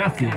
Grazie,